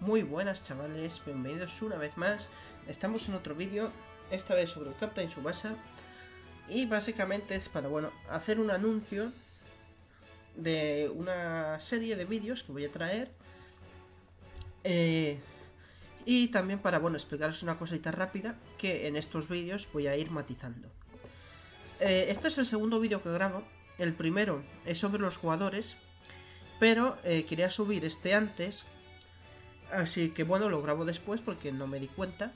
Muy buenas chavales, bienvenidos una vez más. Estamos en otro vídeo, esta vez sobre el Captain Subasa. Y básicamente es para, bueno, hacer un anuncio de una serie de vídeos que voy a traer. Eh, y también para, bueno, explicaros una cosita rápida que en estos vídeos voy a ir matizando. Eh, este es el segundo vídeo que grabo. El primero es sobre los jugadores, pero eh, quería subir este antes Así que bueno, lo grabo después porque no me di cuenta.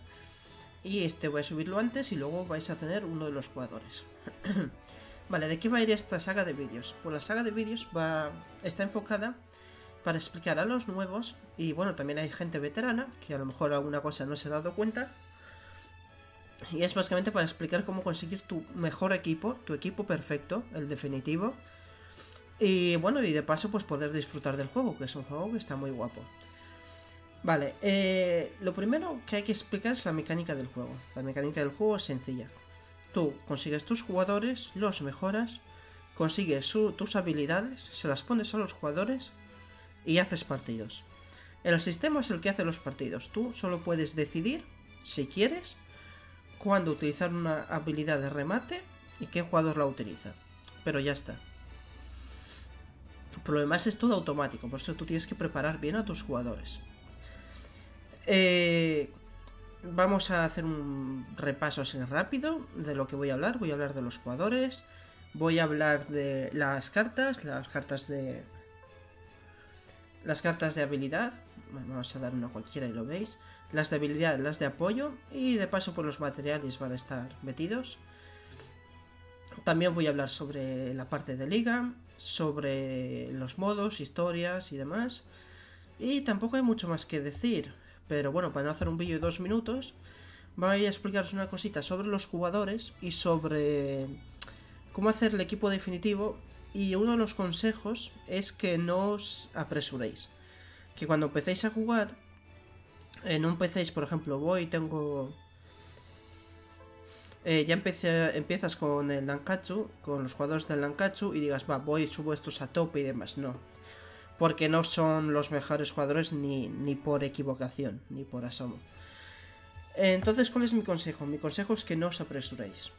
Y este voy a subirlo antes y luego vais a tener uno de los jugadores. vale, ¿de qué va a ir esta saga de vídeos? Pues la saga de vídeos va está enfocada para explicar a los nuevos y bueno, también hay gente veterana que a lo mejor alguna cosa no se ha dado cuenta. Y es básicamente para explicar cómo conseguir tu mejor equipo, tu equipo perfecto, el definitivo. Y bueno, y de paso pues poder disfrutar del juego, que es un juego que está muy guapo. Vale, eh, lo primero que hay que explicar es la mecánica del juego. La mecánica del juego es sencilla. Tú consigues tus jugadores, los mejoras, consigues tus habilidades, se las pones a los jugadores y haces partidos. El sistema es el que hace los partidos. Tú solo puedes decidir, si quieres, cuándo utilizar una habilidad de remate y qué jugador la utiliza. Pero ya está. Por lo demás es todo automático, por eso tú tienes que preparar bien a tus jugadores. Eh, vamos a hacer un repaso así rápido de lo que voy a hablar. Voy a hablar de los jugadores. Voy a hablar de las cartas, las cartas de... Las cartas de habilidad. Vamos a dar una cualquiera y lo veis. Las de habilidad, las de apoyo. Y de paso por los materiales van a estar metidos. También voy a hablar sobre la parte de liga, sobre los modos, historias y demás. Y tampoco hay mucho más que decir. Pero bueno, para no hacer un vídeo de dos minutos, voy a explicaros una cosita sobre los jugadores y sobre cómo hacer el equipo definitivo. Y uno de los consejos es que no os apresuréis. Que cuando empecéis a jugar, no empecéis, por ejemplo, voy, tengo... Eh, ya empecé, empiezas con el Nankatsu, con los jugadores del Nankatsu y digas, va, voy, subo estos a tope y demás. No, porque no son los mejores jugadores ni, ni por equivocación, ni por asomo. Entonces, ¿cuál es mi consejo? Mi consejo es que no os apresuréis.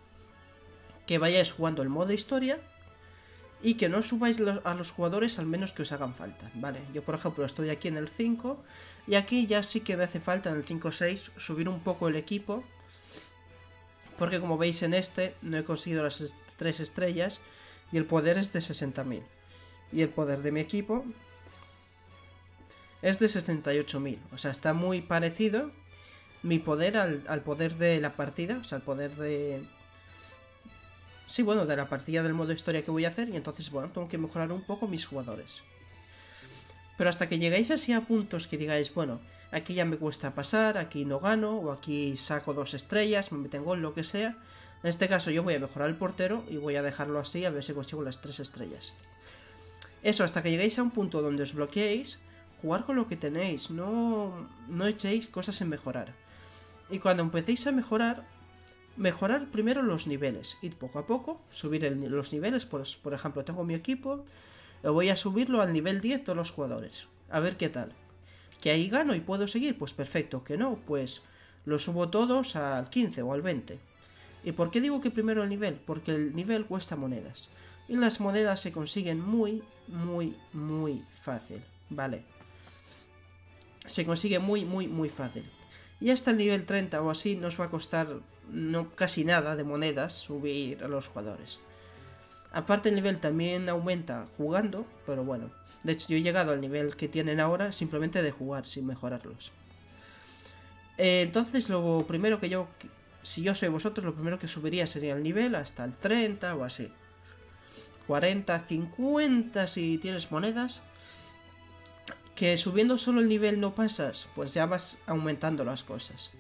Que vayáis jugando el modo historia y que no subáis a los jugadores al menos que os hagan falta, ¿vale? Yo, por ejemplo, estoy aquí en el 5 y aquí ya sí que me hace falta en el 5-6 subir un poco el equipo porque como veis en este no he conseguido las 3 estrellas y el poder es de 60.000 y el poder de mi equipo es de 68.000. O sea, está muy parecido mi poder al, poder de la partida. O sea, el poder de... Sí, bueno, de la partida del modo historia que voy a hacer. Y entonces, bueno, tengo que mejorar un poco mis jugadores. Pero hasta que llegáis así a puntos que digáis, bueno, aquí ya me cuesta pasar, aquí no gano, o aquí saco dos estrellas, me meten gol, lo que sea. En este caso yo voy a mejorar el portero y voy a dejarlo así a ver si consigo las tres estrellas. Eso, hasta que lleguéis a un punto donde os bloqueéis, jugar con lo que tenéis, no, no echéis cosas en mejorar. Y cuando empecéis a mejorar, mejorar primero los niveles, ir poco a poco, subir los niveles, por, por ejemplo, tengo mi equipo, voy a subirlo al nivel 10 todos los jugadores, a ver qué tal. Que ahí gano y puedo seguir, pues perfecto, que no, pues lo subo todos al 15 o al 20. ¿Y por qué digo que primero el nivel? Porque el nivel cuesta monedas. Y las monedas se consiguen muy, muy, muy fácil, ¿vale? Se consigue muy, muy, muy fácil. Y hasta el nivel 30 o así nos va a costar no casi nada de monedas subir a los jugadores. Aparte el nivel también aumenta jugando, pero bueno. De hecho yo he llegado al nivel que tienen ahora simplemente de jugar sin mejorarlos. Eh, entonces lo primero que yo, si yo soy vosotros, lo primero que subiría sería el nivel hasta el 30 o así. 40, 50 si tienes monedas que subiendo solo el nivel no pasas, pues ya vas aumentando las cosas.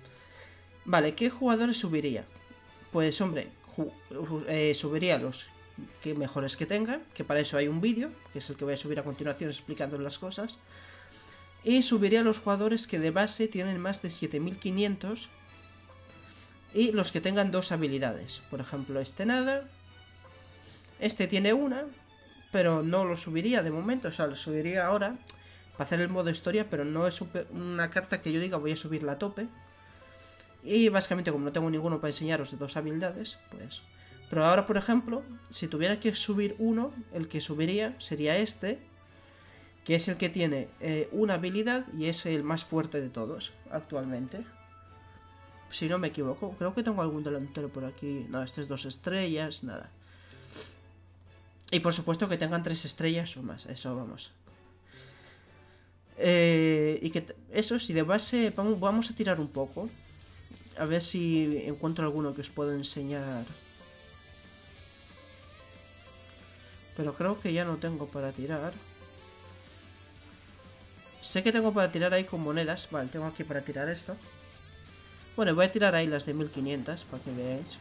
Vale, ¿qué jugadores subiría? Pues hombre, eh, subiría los que mejores que tengan, que para eso hay un vídeo, que es el que voy a subir a continuación explicando las cosas. Y subiría los jugadores que de base tienen más de 7500 y los que tengan dos habilidades. Por ejemplo, este nada. Este tiene una, pero no lo subiría de momento, o sea, lo subiría ahora para hacer el modo historia, pero no es una carta que yo diga voy a subirla a tope. Y básicamente como no tengo ninguno para enseñaros de dos habilidades, pues... Pero ahora, por ejemplo, si tuviera que subir uno, el que subiría sería este, que es el que tiene eh, una habilidad y es el más fuerte de todos actualmente. Si no me equivoco, creo que tengo algún delantero por aquí. No, este es dos estrellas, nada. Y por supuesto que tengan tres estrellas o más, eso vamos. Eh, y que eso, si de base vamos a tirar un poco. A ver si encuentro alguno que os puedo enseñar. Pero creo que ya no tengo para tirar. Sé que tengo para tirar ahí con monedas. Vale, tengo aquí para tirar esto. Bueno, voy a tirar ahí las de 1500 para que veáis.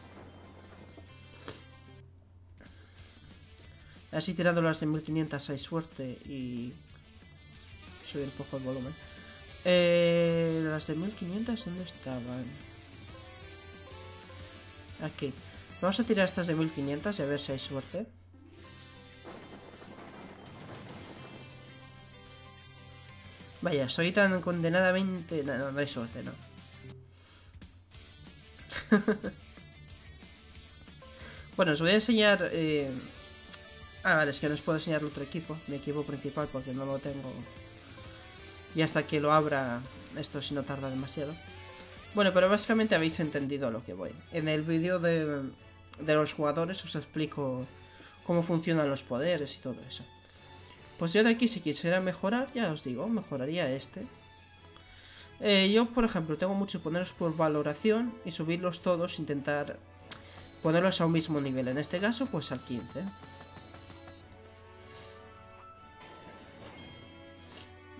Así tirando las de 1500 hay suerte y subir un poco el volumen. Eh, las de 1500, ¿dónde estaban? Aquí. Vamos a tirar estas de 1500 y a ver si hay suerte. Vaya, soy tan condenadamente... No, no, hay suerte, no. bueno, os voy a enseñar... Eh... Ah, vale, es que no os puedo enseñar el otro equipo, mi equipo principal, porque no lo tengo. Y hasta que lo abra, esto si no tarda demasiado. Bueno, pero básicamente habéis entendido lo que voy. En el vídeo de, de los jugadores os explico cómo funcionan los poderes y todo eso. Pues yo de aquí, si quisiera mejorar, ya os digo, mejoraría este. Eh, yo, por ejemplo, tengo mucho ponerlos por valoración y subirlos todos, intentar ponerlos a un mismo nivel. En este caso, pues al 15.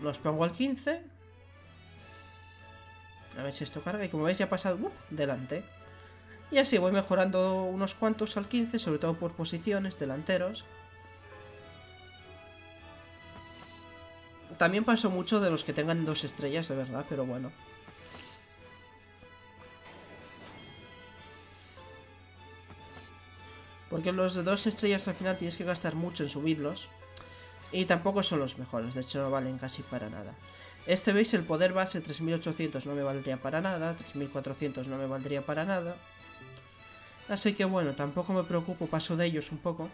Los pongo al 15. A ver si esto carga. Y como veis, ya ha pasado uh, delante. Y así voy mejorando unos cuantos al 15, sobre todo por posiciones, delanteros. También paso mucho de los que tengan dos estrellas, de verdad, pero bueno. Porque los de dos estrellas al final tienes que gastar mucho en subirlos. Y tampoco son los mejores, de hecho no valen casi para nada. Este veis, el poder base 3800 no me valdría para nada, 3400 no me valdría para nada. Así que bueno, tampoco me preocupo, paso de ellos un poco.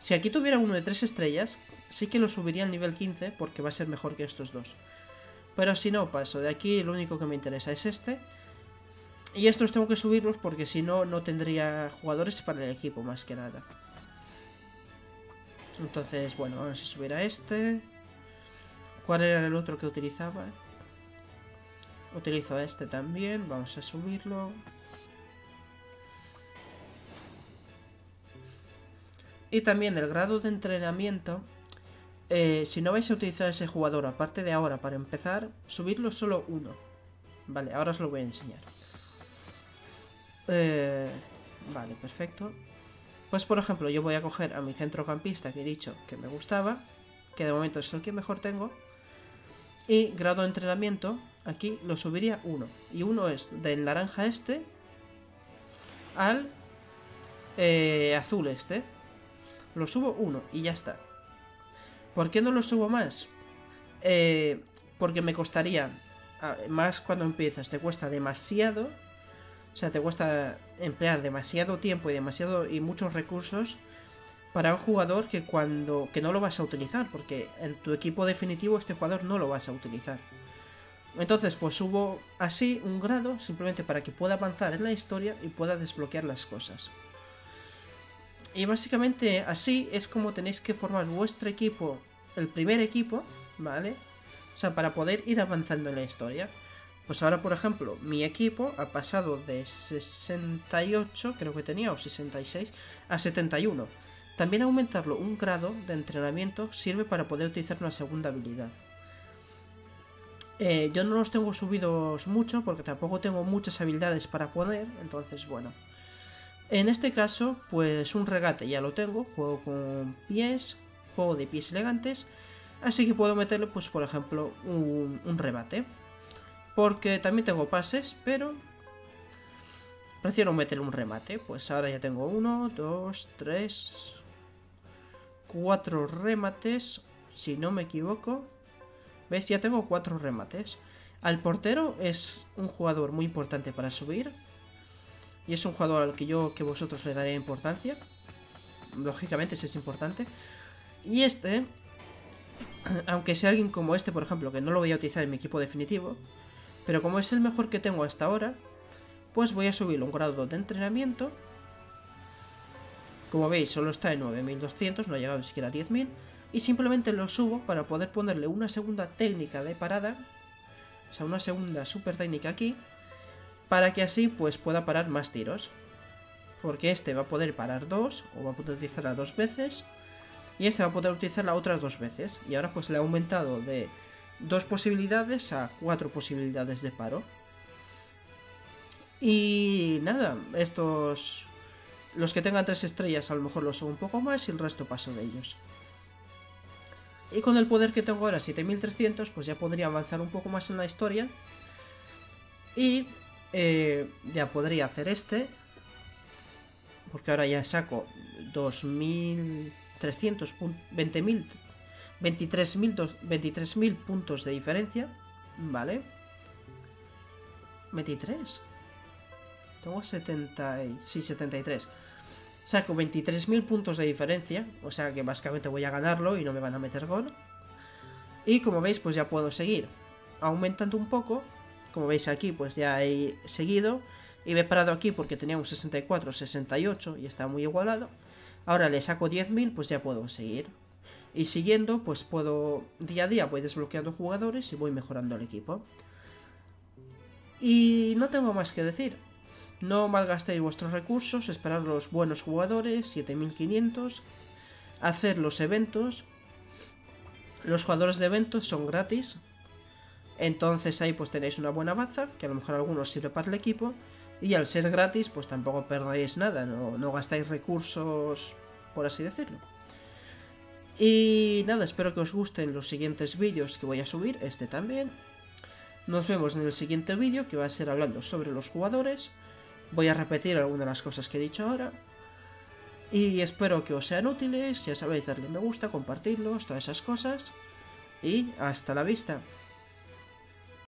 Si aquí tuviera uno de 3 estrellas, sí que lo subiría al nivel 15 porque va a ser mejor que estos dos. Pero si no, paso de aquí, lo único que me interesa es este. Y estos tengo que subirlos porque si no, no tendría jugadores para el equipo más que nada. Entonces, bueno, vamos a subir a este. ¿Cuál era el otro que utilizaba? Utilizo este también, vamos a subirlo. Y también el grado de entrenamiento. Eh, si no vais a utilizar ese jugador aparte de ahora para empezar, subirlo solo uno. Vale, ahora os lo voy a enseñar. Eh, vale, perfecto. Pues por ejemplo, yo voy a coger a mi centrocampista que he dicho que me gustaba, que de momento es el que mejor tengo. Y grado de entrenamiento, aquí lo subiría uno. Y uno es del naranja este al eh, azul este. Lo subo uno y ya está. ¿Por qué no lo subo más? Eh, porque me costaría, más cuando empiezas, te cuesta demasiado. O sea, te cuesta emplear demasiado tiempo y demasiado y muchos recursos para un jugador que cuando que no lo vas a utilizar, porque en tu equipo definitivo este jugador no lo vas a utilizar. Entonces, pues subo así un grado simplemente para que pueda avanzar en la historia y pueda desbloquear las cosas. Y básicamente así es como tenéis que formar vuestro equipo, el primer equipo, ¿vale? O sea, para poder ir avanzando en la historia. Pues ahora, por ejemplo, mi equipo ha pasado de 68, creo que tenía, o 66, a 71. También aumentarlo un grado de entrenamiento sirve para poder utilizar una segunda habilidad. Eh, yo no los tengo subidos mucho porque tampoco tengo muchas habilidades para poner, entonces bueno. En este caso, pues un regate ya lo tengo, juego con pies, juego de pies elegantes, así que puedo meterle, pues por ejemplo, un, un rebate. Porque también tengo pases, pero prefiero meterle un remate. Pues ahora ya tengo uno, dos, tres, cuatro remates, si no me equivoco. ¿Veis? Ya tengo cuatro remates. Al portero es un jugador muy importante para subir. Y es un jugador al que yo, que vosotros le daré importancia. Lógicamente, ese es importante. Y este, aunque sea alguien como este, por ejemplo, que no lo voy a utilizar en mi equipo definitivo, pero como es el mejor que tengo hasta ahora, pues voy a subirlo un grado de entrenamiento. Como veis, solo está en 9200, no ha llegado ni siquiera a 10000. Y simplemente lo subo para poder ponerle una segunda técnica de parada. O sea, una segunda super técnica aquí. Para que así pues pueda parar más tiros. Porque este va a poder parar dos, o va a poder utilizarla dos veces. Y este va a poder utilizarla otras dos veces. Y ahora pues le ha aumentado de dos posibilidades a cuatro posibilidades de paro. Y nada, estos... Los que tengan tres estrellas a lo mejor los subo un poco más y el resto paso de ellos. Y con el poder que tengo ahora, 7300, pues ya podría avanzar un poco más en la historia. Y eh, ya podría hacer este. Porque ahora ya saco 2300, 20.000, 23.000 puntos de diferencia. ¿Vale? 23. Tengo 70 sí, 73. Saco 23.000 puntos de diferencia, o sea que básicamente voy a ganarlo y no me van a meter gol. Y como veis, pues ya puedo seguir aumentando un poco. Como veis aquí, pues ya he seguido. Y me he parado aquí porque tenía un 64, 68 y está muy igualado. Ahora le saco 10.000, pues ya puedo seguir. Y siguiendo, pues puedo día a día voy desbloqueando jugadores y voy mejorando el equipo. Y no tengo más que decir. No malgastéis vuestros recursos, esperar los buenos jugadores, 7500, hacer los eventos. Los jugadores de eventos son gratis. Entonces ahí pues tenéis una buena baza, que a lo mejor algunos sirve para el equipo. Y al ser gratis, pues tampoco perdéis nada, no, no gastáis recursos, por así decirlo. Y nada, espero que os gusten los siguientes vídeos que voy a subir, este también. Nos vemos en el siguiente vídeo, que va a ser hablando sobre los jugadores. Voy a repetir algunas de las cosas que he dicho ahora. Y espero que os sean útiles, ya sabéis, darle me gusta, compartirlos, todas esas cosas. Y hasta la vista.